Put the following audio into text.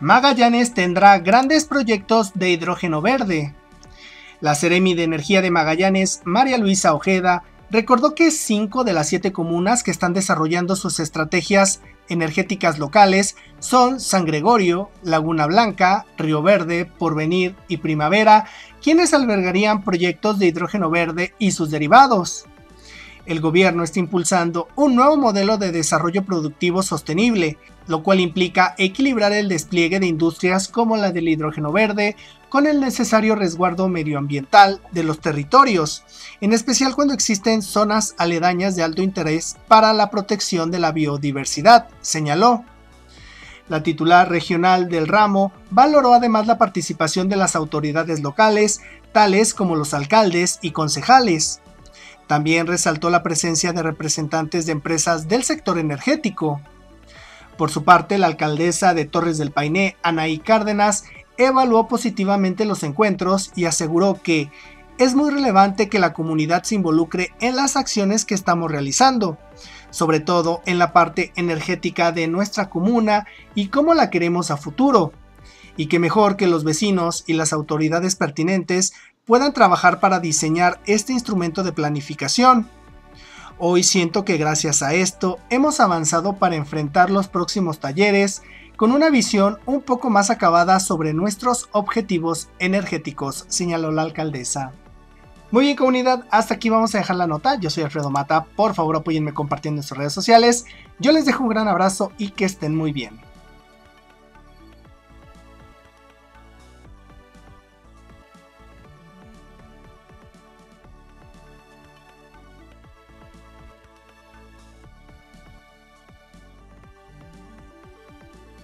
Magallanes tendrá grandes proyectos de hidrógeno verde. La Seremi de Energía de Magallanes, María Luisa Ojeda, recordó que cinco de las siete comunas que están desarrollando sus estrategias energéticas locales son San Gregorio, Laguna Blanca, Río Verde, Porvenir y Primavera, quienes albergarían proyectos de hidrógeno verde y sus derivados. El gobierno está impulsando un nuevo modelo de desarrollo productivo sostenible, lo cual implica equilibrar el despliegue de industrias como la del hidrógeno verde con el necesario resguardo medioambiental de los territorios, en especial cuando existen zonas aledañas de alto interés para la protección de la biodiversidad, señaló. La titular regional del ramo valoró además la participación de las autoridades locales, tales como los alcaldes y concejales. También resaltó la presencia de representantes de empresas del sector energético. Por su parte, la alcaldesa de Torres del Paine, Anaí Cárdenas, evaluó positivamente los encuentros y aseguró que es muy relevante que la comunidad se involucre en las acciones que estamos realizando, sobre todo en la parte energética de nuestra comuna y cómo la queremos a futuro, y que mejor que los vecinos y las autoridades pertinentes puedan trabajar para diseñar este instrumento de planificación. Hoy siento que gracias a esto hemos avanzado para enfrentar los próximos talleres con una visión un poco más acabada sobre nuestros objetivos energéticos, señaló la alcaldesa. Muy bien comunidad, hasta aquí vamos a dejar la nota. Yo soy Alfredo Mata, por favor apóyenme compartiendo en sus redes sociales. Yo les dejo un gran abrazo y que estén muy bien.